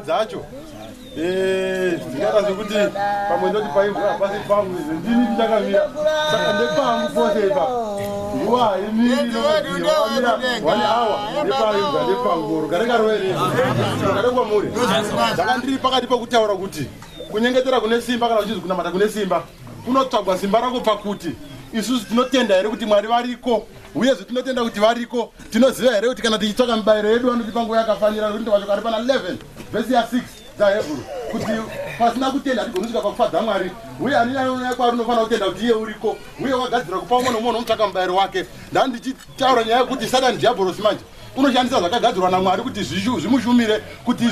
kwendima dzacho dzingata zvekuti pamwe ndoti paibva pasi pangu ndini ndichakamira. Saka ndepangu pose ipa nguva haimiri one hour rugare karoere rugare kwamuri dzaka ndiri pakati pekutaura kuti kunyengetera kune simba kana uchizi kunamata kune simba kunotsvagwa simba rako pakuti isusu tinotenda here kuti mwari variko uyezve tinotenda kuti variko tinoziva here kuti kana tichitsvaka mibayiro yedu vanoti panguva yakafanira nokuti ndovashoko ari pana 11 vhesi ya6 dzahebhuru kuti pasina kutenda hatigoni kusvika pakufadza mwari. Uye haninyanonaya kwari unofanira kutenda kuti iye uriko? Uye wagadzira kupa umwe nomunhu unotsvaka mubayiro wake. Ndani ndichitaura nyaya yekuti satani dhiabhorosi manje unoshandisa zvakagadzirwa namwari kuti zvimushumire kuti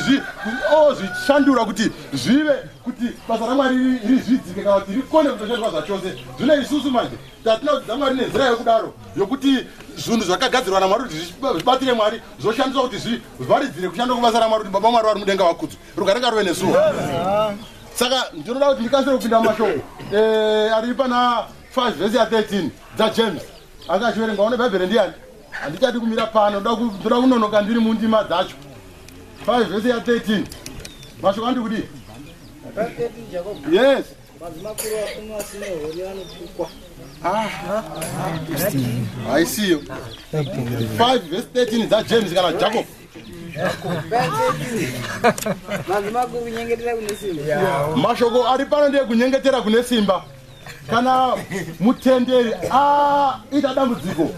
ozvishandura kuti zvive kuti basa ramwari rizvidzike kana kuti rikone kutoshandiswa zvachose. Zvino isusu manje tatina kuti dzamwari nenzira yekudaro yokuti zvinhu zvakagadzirwa namwari kuti zvibatire mwari zvoshandiswa kuti zvivharidzire kushanda kubasa ramwari kuti baba mwari vari mudenga vakudzwa rugare ngaruve nesuwo saka ndinoda kuti ndikanisire kupinda mumashoko ari pana 5 vhesi ya13 dzajames anga achiverengwa one bhaibheri ndiani handichati kumira pano ndoda kunonoka ndiri mundima dzacho. 5 vhesi ya13 mashoko andi kudi yes. Haisiyo 5 vhesi 13 dzajames kana jacob mashoko ari pano ndeekunyengetera kune simba. Kana mutenderi aita dambudziko.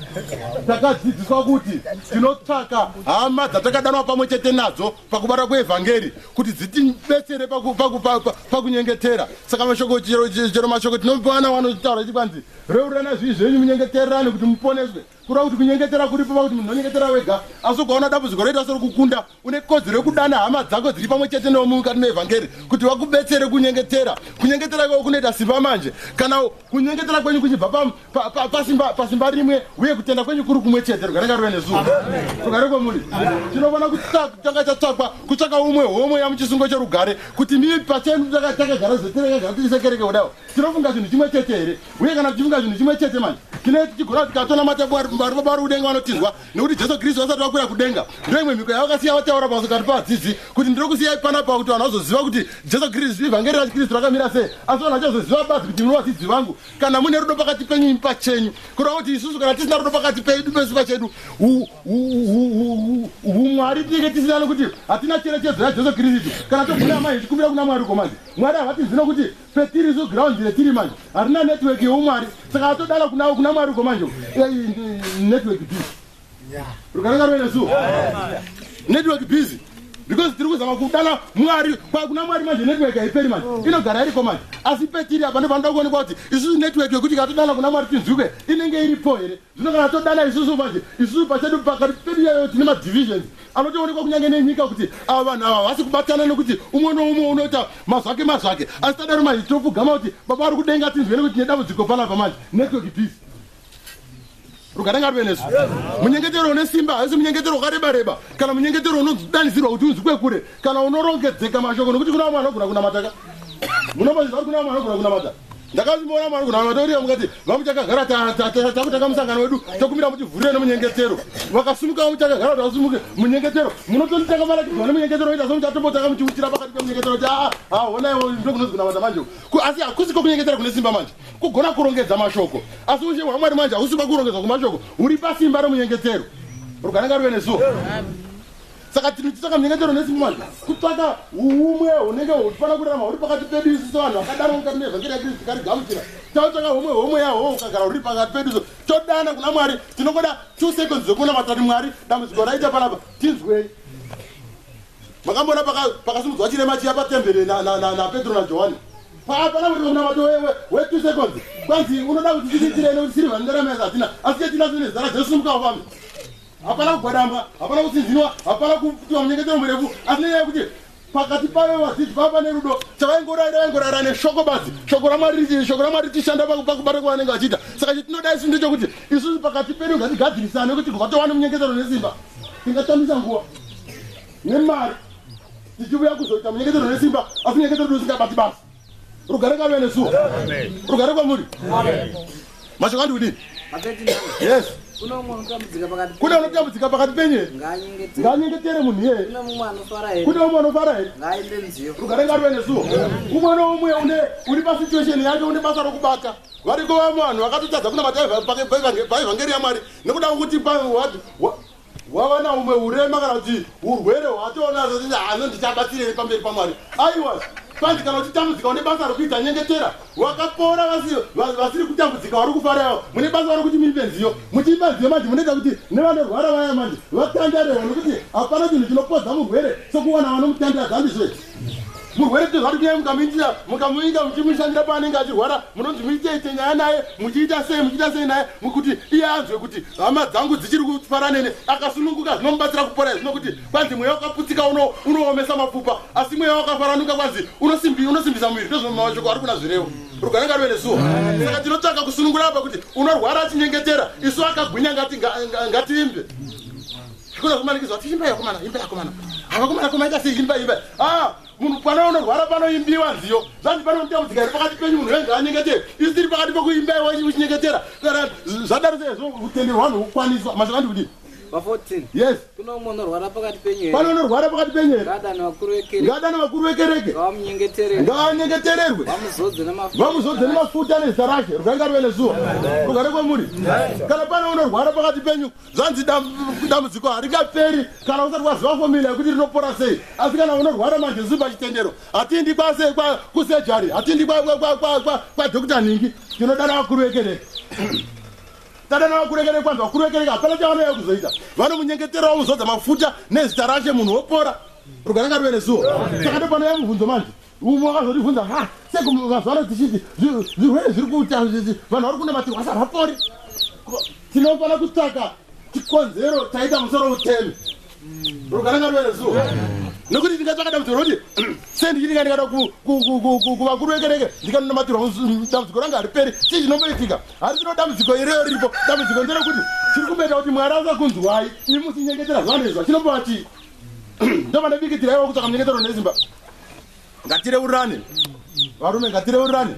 Takadzidziswa kuti tinotsvaka hama dzatakadanwa pamwe chete nadzo pakubata kuevhangeri kuti dzitibetsere pakunyengetera. Saka mashoko chero mashoko tinopana wanotaura chikwanzi reurana zvii zvenyu munyengetererani kuti muponeswe kureva kuti kunyengetera kuri pova kuti munhu unonyengetera wega asi ukaona dambudziko roita sori kukunda une kodzero yekudana hama dzako dziri pamwe chete newo mukati meevhangeri kuti vakubetsere kunyengetera. Kunyengetera kwavo kunoita simba manje kana kunyengetera kwenyu kuchibva pasimba rimwe uye kutenda kwenyu kuri kumwe chete rugare ngaruve nezuva. Rugare kwemuri. Tinofana kutanga chatsvakwa kutsvaka umwe homwe yamuchisungo cherugare kuti mii pachenu takagara zoterekagara tichisekereke kudaio tinofunga zvinhu chimwe chete here? Uye kana tichifunga zvinhu chimwe chete manje tinee tichigona tikatona matabwari vari baba vari kudenga vanotinzwa nekuti jesu kristu vasati vakwira kudenga ndo imwe mhiko yavakasiya vataura pasokati pavadzidzi kuti ndiri kusiyai panapa kuti vanhu vazoziva kuti jesu kristu ivhangeri rachikristu rakamira sei. Asi vanhu vachazoziva basi kuti muri vadzidzi vangu. Kana mune rudo pakati penyu imi pachenyu. Kureva kuti isusu kana tisina rudo pakati pedu pesu pachedu umwari tinenge tisina nekuti hatina cherechedzo yajesu kristu. Kana tobvuna mai tichikumbira kuna mwari komanje mwari havatinzi nokuti petiri isu giraundi retiri manje. Harina netiweki yeumwari. Saka atodala kunavo kuna mwari komanje network busy. Rukaranga rwenesu network busy. Because tiri kuzama kudana mwari kwakuna mwari manje network haiperi manje. Inogara iriko manje. Asi petiri apa ndopanoda kuonekwa kuti isusu network yekuti katodana kuna mwari tinzwike inenge iripo here? Zvino kana todana isusu manje isusu pachedu pakati pedu yayo tine madivisions. Anotoonekwa kunyange nenyika kuti ava vanhu ava vasi kubatana nekuti umwe noumwe unoita mazvake mazvake asi tadaro manje tinopfugama kuti baba ari kudenga tinzwe nekuti tine dambudziko panapa manje. Network busy rugarenga ruve nesu munyengetero une simba haisi munyengetero wakareba reba kana munyengetero unodanisirwa kuti unzwikwe kure kana unorongedzeka mashoko nokuti kuna vamwe vanogona kunamataka munobazviza kuti kuna vamwe vanogona kunamata ndakazimboona mwari kunamata uriya mukati vamuchakagara takutanga musangano wedu tokumira muchivhurire nemunyengetero. Vakasumuka muchakagara kuti vasumuke munyengetero munotonditanga marakirwa nemunyengetero ita somuchatombotanga muchiuchira pakati pemunyengetero kuti aa honaiwo ndokunozi kunamata manje asi hakusiko kunyengetera kune simba manje kugona kurongedza mashoko. Asi ushe hwamwari manje hausiba kurongedzwa kwemashoko uri pasimba remunyengetero. Rugananga ruve nesuwo saka tinotisaka munyengetero nesimba manje kutsvaka umwe hunenge huchifanira kurarama huri pakati pedu isusu vanhu vakadaro mukati mevhangeri yakristu karigamuchira tautsvaka homwe homwe yaho ukagara uri pakati pedu so todana kuna mwari tinongoda two seconds zvokuona matati mwari dambudziko raita panapa. Tinzwei makambona pakasimudzwa chirema chiya patemberi napetro najohani hapana kuti unamato we2 seconds. Kwanzi unoda kuti tiitirene kuti sirivha ndaramaisa hatina. Asi tetinazo nezara dzesumukawo pamwe hapana kugwadamba hapana kutsinzinwa hapana kutiwa munyengetero murefu. Asi nenyaya yekuti pakati pave vadzidzi pava pane rudo chavaingorayira vaingorayira neshoko basi. Shoko ramwari shoko ramwari richishanda pakubata kwavanenge vachiita saka chetinoda isu ndechekuti isusu pakati pedu ngatigadzirisane kuti tigatowana munyengetero nesimba tingatambisa nguva nemari tichiuya kuzoita munyengetero nesimba asi munyengetero du usingabati basi. Rugare ngave nesuwo rugare kwamuri. Mashoko andi kudini yes kune unotambudzika pakati penyeri ngaanyengetera nganyengetere munhu iyeye kune here? Umwe anofara here? Ngaaende nziyo. Rugare ngarive nesuwo. Umwe noumwe une uri pasituation yake une basa rokubata. Variko vamwe vanhu vakatotadza kuna mataevhangeri yamwari. Nekuda wa- wava naumwe urema kana kuti urwere hwatoona hano ndichabatsirei pamberi pamwari. Aiwa kwanzi kana uchitambudzika une basa rokuita nyengetera. Wakapora vasi- va- vasiri kutambudzika vari kufaraiwo mune basa vari kuti muipe nziyo. Muchiipa nziyo manje munoita kuti nevanorwara vaya manje vatandarewa nekuti hapana chinhu chinopodza murwere sokuwana vanomutandadza handizve murwere tozvati kuyai mukamuitira mukamuita muchimushandira paanenge achirwara munonzi muiteite nyaya naye muchiita sei muchiita sei naye mukuti iye anzwe kuti hama dzangu dzichiri kufara nene akasununguka zvinomubatsira kupora zvinokuti kwanzi mweya wakaputsika uno- unoomesa mapfupa asi mweya wakafaranuka kwanzi unosimbi- unosimbisa muviri ndozvomashoko ari kuna zvirevo. Rugare ngarive nesuwo. Saka tinotsvaka kusunungura apa kuti unorwara achinyengetera isu akagwinya ngati- nga- nga- ngatiimbe zvikona kumanikidzwa kuti imba yakomana imba yakomana. Havakomana komaita sei imba imba. A munhu pana unorwara panoimbiwa nziyo. Zvanzi pane mutambudzika iri pakati penyu munhu venga anyengetera isu tiri pakati pekuimba iwo uchinyengetera. Zvadaro sezvo utendi hwanhu hwokukwanisa mashakandiudii va14 yes. Kuno munhu orwara pakati penyere pane unorwara pakati penyere ngadani vakuru vekereke. Ngadani vakuru vekereke. Ngavamunyengetererwe ngavanyengetererwe. Vamuzodze nemafuta vamuzodze nemafuta nezita rashe ruganga rive nezuva. Rugare kwemuri. Kana pane unorwara pakati penyu zvanzi dambudziko haringaperi. Kana usati waziva fomila yekuti rinopora sei? Asi kana unorwara manje zii pachitendero hatindi kusejari hatindi kwadhokita ningi tinodana vakuru vekereke tadana vakuru vekereke kwanza vakuru vekereke hapana chavanoya kuzoita vanomunyengeterawo muzodza mafuta nezita rache munhu wopora rugare ngarive nezuva. Saka ndopanoya mubvunzo manje umwe wakazotibvunza ha seko mazuva ano tichiti zvi- zvirwere zviri kuita vanhu vari kunamatirwa asi havapori tinofana kutsvaka chikonzero taita musoro utemi rugare ngarive nezuva nokuti ndingatsvaka dambudziko rokuti sendichitinga ndikada kuvakuru vekereke ndikanonamatirwa dambudziko ranga hariperi chii chinomboitika hari tino dambudziko ireyo riripo. Dambudziko nderekuti chiri kumboita kuti mwari asakunzwai imi musinyengetera zvanezva chinombova chii ndovana bikitiraiwa kutsvaka munyengetero nezimba ngatireurirane varume ngatireurirane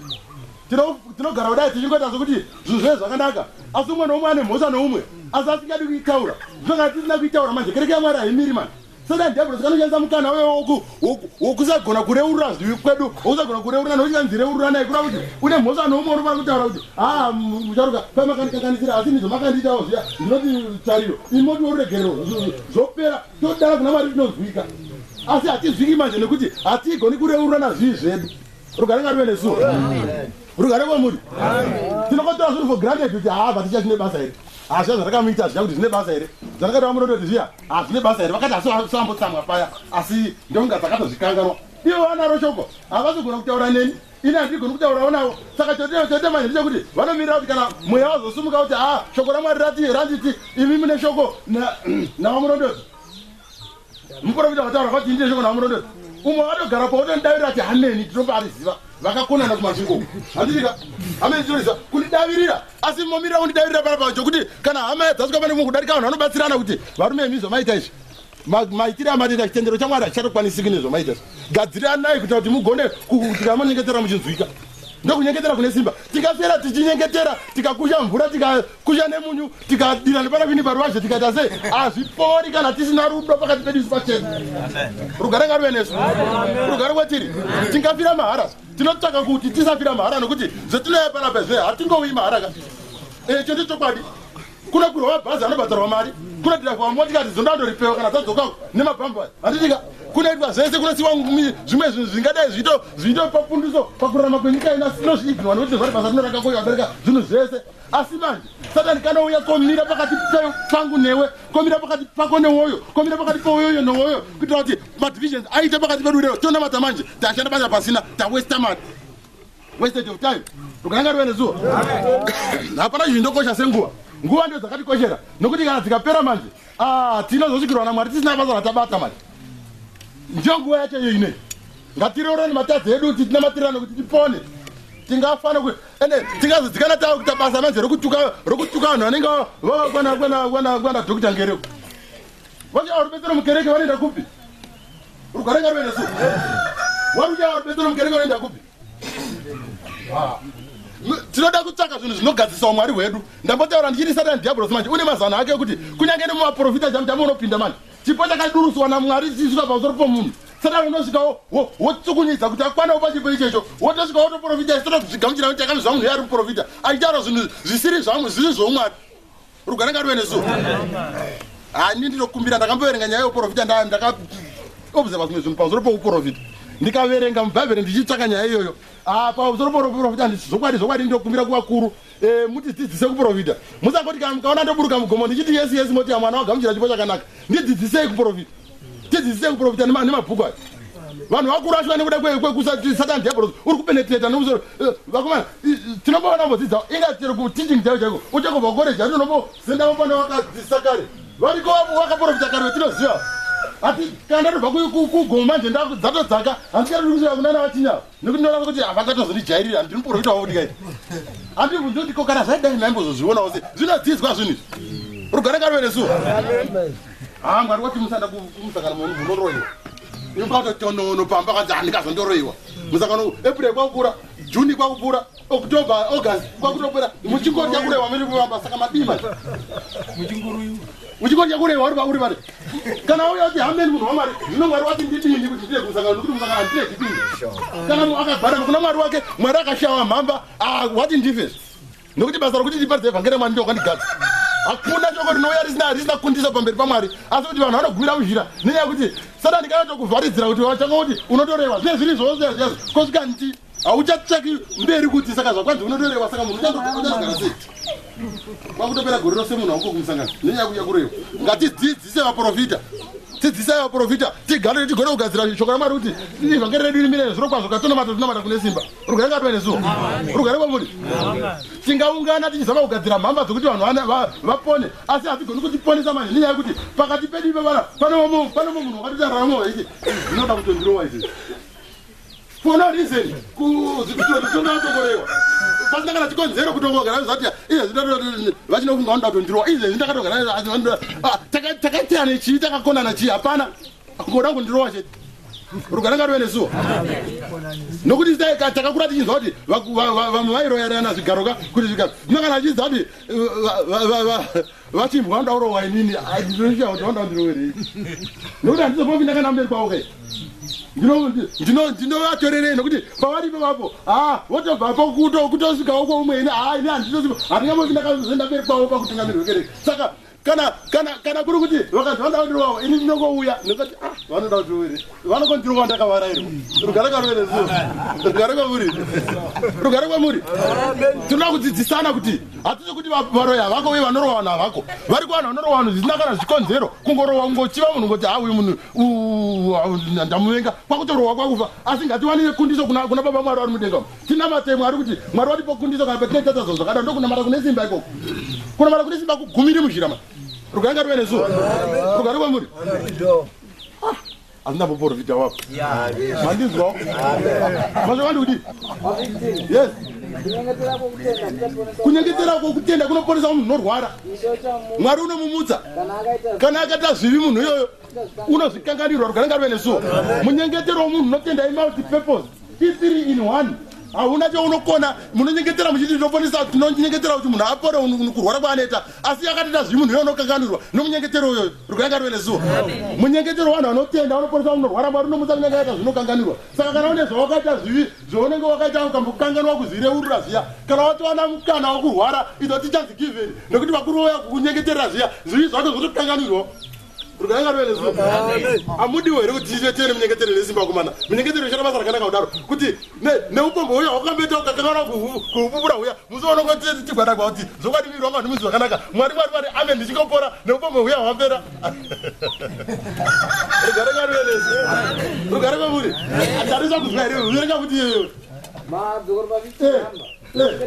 Tino- tinogara kudai tichingoita sokuti zvinhu zvee zvakanaka. Asi umwe noumwe ane mhosva noumwe asi asingadi kuitaura. Zvinonga tisina kuitaura manje. Kereke yamwari haimiri mani saka dhiabholo tikanoshandisa mukana woku- wokusagona kureurura zvivi kwedu wokusagona kureurura nokuti kanzi reururanai kuda kuti une mhosva noumwe unofana kutaura kuti ha mucharuka paimakandikakanisira asi ndizvomakandiitawo zviya ndinoti tariro imoti woruregerero zvopera todara kuna mwari tinozwika asi hatizviki manje nekuti hatigoni kureururana zvivi zvedu. Rugare ngarive nesuo rugare kwamuri. Tinokotora zvinhu for granted kuti ha vaticha zvine basa here hazvia zvandakamuita zviya kuti zvine basa here? Zvandakati munototi zviya hazvine basa here? Vakati asi vambotsamwa paya asi ndonga dzakatozvikanganwa. Ivo vanaro shoko havazogona kutaura neni? Ini handigoni kutaurawo navo. Saka chote manje ndechekuti vanomirira kuti kana mweya wazosumuka kuti ha shoko ramwari rati randiti imi mune shoko na- navamunondoti muprofita vataura kwati ndine shoko navamunondoti umwe vatogarapo otonidavirira ati haneni tinombariziva vakakonana kumasvingo handitika hamenitoriza kundidavirira. Asi momirira kundidavirira panapa chokuti kana hama yadzasvika pane mumwe kudarika vanhu vanobatsirana kuti varume imi zvomaita izvi. Ma- maitire amatoita chitendero chamwari hachichatokwanisiki nezvomaita izvi. Gadziranai kuita kuti mugone tikamonyengetera muchinzwika ndokunyengetera kune simba. Tikapera tichinyengetera tikakusha mvura tikakusha nemunyu tikadira nepanapini paruvazhe tikaita sei? Hazvipori kana tisina rudo pakati pedu isu pachena rugare ngaruve nesu. Rugare kwetiri tingafira mahara. Tinotsvaka kuti tisafira mahara nokuti zvetinoya panapa zve hatingowi mahara ka echo ndechokwadi kuna kurwa mabhazi anobhadzarwa mari kuna dhiraivha wamotikati dzondandoripewa kana dzadzokako nemabhamba handitika kunoitwa zvese kunosiwa zvimwe zvinhu zvingadai zvito zvito pafundiso pakurarama kwenyika ina sinozviignwa nokuti zvari basa rinoranga koyo vabereka zvinhu zvese. Asi manje satani kanouya komira pakati pangu newe komira pakati pako newoyo komira pakati pewoyoyo newoyo kuitira kuti madivisions aite pakati pedu reo tonamata manje tashanda basa pasina tawesta mari wastage of time. Rukananga rive nezuva. Hapana zvinhu ndokosha senguva nguva ndio dzakatikoshera. Nokuti kana dzikapera manje ah, tinozosvikirwa namwari tisina basa ratabata manje. Ndiyo nguva yacho iyo inei ngatireurani matadzi edu kuti tinamatirana kuti tipone. Tingafana ende tingazodzikana tava kuita basa manje rokutuka vanhu vanenge vakwana dokta ngereko vacha rubetsero mukereke vanoenda kupi? Rugare ngarive nesu warucha rubetsero mukereke vanoenda kupi tinoda kutsvaka zvinhu zvinogadzisa umwari hwedu ndambotaura ndichiti satani diablos manje une mazano ake ekuti kunyange nemumaprofita chamu chamunopinda manje chipo chakaduruswa namwari chisvika pamusoro pomunhu satani unosvikawo wo- wotsukunyidza kuti akwanewo pachipo ichecho wotosvika wotoprofita isitotozvigamuchira kuti akamizva munhu yari muprofita. Achitaura zvinhu zvisiri zvangu zviri zvoumwari rugare ngaruve nesuo hani ndinokumbira ndakamboverenga nyaya yeuprofita ndakaobserva zvimwe zvinhu pamusoro pouprofita. Ndikaverenga mubhaibheri ndichitsvaka nyaya iyoyo Pamusoro pouprofita zokwadi zokwadi ndinokumbira kuvakuru. Eh, mutidzidzise kuprofita musangoti kana mukaona ndoburuka mugomo ndichiti yesi yesi moti mwana wagamuchira chipo chakanaka. Ndidzidzisei kuprofita tidzidzisei kuprofita nema- nemabhuku aya vanhu vakuru vacho vane kuda kwekusati satani diabolos uri kupenetrata nemusoro Eh, vakomana tinomboona mbodzidza ingatiri kuteaching chaiwo chaiko uchangobva koleji ati unombozenda mambona wakadzisa kare. Variko wakaprofita kare vetinoziva ati kana ndatobva kugomo manje dzatodzaka handikariri kusvika kunana vachinya nekuti ndorava kuti havangatozondijairira handiri muprofita wavo ndikaiti handibvunzi kuti ko kana zvaidai naimbozozvionawo se zvinodzidzwa zvinhu izvi rugare ngarive nesuo ha mwari wati musanda kumusangano munhu munoroyiwa imbatotonono pamba kanzi handikazondoroyiwa musangano april kwakupfuura juni kwakupfuura october august kwakutopera muchingoti yakurewa mirivamba saka madima uchingoti yakurewa uri pauri pari? Kana uya kuti hambeni munhu wamwari zvino mwari wati ndidini kuti ndire kumusangano nokuti musangano handire chipingi kana munhu akagwarama kuna mwari wake mwari akashava mhamba ah, wati ndife nokuti basa rokuti ndiparidze evhangeri mwari ndokwandigadza hakuna shoko rinouya risina risina kundisa pamberi pamwari. Asi kuti vanhu vanogumira muzhira nenyaya yekuti satani kanatokuvharidzira kuti wachanga kuti unotoreva zvinenge zviri zvozvazvazvo kosvika nti hauchatsvaki mberi kuti saka zvakwanzi unotoreva saka munhu uchazogara sei kwakutopera gore rose munhu auko kumusangano nenyaya kuya kureva ngatidzidzise vaprofita tidzisai vaprofita tigare tigone kugadzira shoko ramwari kuti ivhangeri redu rimire zviro kwazvo katonamata tonamata kune simba. Rugare ngatove nesuo rugare kwamuri. Tingaungana tichizama kugadzira mhamba dzokuti vanhu vapone asi hatigoni kutiponesa manje. Nenyaya yekuti pakati pedu ipapana panomwe munhu wakatotararamo ichi zvinoda kutondirowa izvi. Fona reason kutonatokorewa pasina kana chikonzero kutongogara zati izvezvi vachinofunga vanoda kutondirowa izvezvi ndakatogara takaitana chii takakonana chii? Hapana. Ngoda kundirowa chete rugare ngaruve nesuo nokuti takakura tichinzwa kuti vamwe vairoyarana zvigaroka kuti zvigaro zvino kana achizwa kuti vachimbwa vanoda kurowa inini ndinoiya kuti vanoda kundirowerei nokuti handizombopinda kana mberi kwavo kai ndinovatorerei nokuti pavari ipapapo ha wotobvapo kutosvikawo kwaumwe ini ha ini handingambopi ndakazoenda mberi kwavo pakutungamirwa kereke saka kana kana kana kuri kuti vakanzi vanoda kundirowawo ini ndinongouya nekuti ah vanoda kutiwiri vanokondirowa ndakavarairwa rugare kwamuri rugare kwamuri. Rugare kwamuri. Tinoda kudzidzisana kuti hatisi kuti varoya havako uye vanorowa vanhu havako vari kuvanhu vanorowa vanhu zvisina kana zvikonzero. Kungorowa kungochiva munhu ngoti ha uyu munhu ndamuvenga. Kwakutorowa kwakufa. Asi ngatiwanire kundiso kuna baba mwari vari mudenga tina matemo ari kuti mwari watipo kundiso kana petinoita zvinhu zvakadaro. Ndokunamata kune simba ikoko. Kunamata kune simba kugumiri muzhira ma rugare ngarive nesuo rugare kwamuri hazina poprofita wapo mandinzwawo mazvakandi kuti yes kunyengetera kwokutenda kuchaponesa kunyengetera kwokutenda kunoponesa munhu unorwara. Mwari unomumutsa. Kana akaita zvivi munhu iyoyo unozvikanganirwa rugare ngarive nesuo munyengetero womunhu unotenda imulti purpose. I3 in one hauna chaunokona. Munonyengetera muchiti tinoponesa tinonyengetera kuti munhu apore kurwara kwaanoita. Asi akatoita zvivi munhu iyoyo unokanganirwa nomunyengetero uyoyo rugare ngarive nesuo munyengetero wanhu vanotenda vanoponesa munhu unorwara mwari unomutsa kunyange aita zvinokanganirwa saka kana une zvawakaita zvivi zvaunenge wakaita ukambokanganwa kuzireurura zviya. Kana watowana mukana wokurwara idzo tichanzi giveni nekuti vakuru vauya kunyengeterera zviya zvivi zvacho zvotokanganirwa rugaikarwelezu amudiwo here kuti tiitere munyengetero nesimba kumana munyengetero ishata basa rakanaka kudaro kuti ne- neupombo huya hwakamboita ukakangana kuupupura huya musoonongoti tigwada kwa kuti zokwadivirwa vanhu muzi zvakanaka mwari mwari mwari ame ndichingopora neupombo huya hwapera rugare karwelezu rugare kwamuri atarisa kuzwa here uverenga kuti iyoyo madzokoro Eh,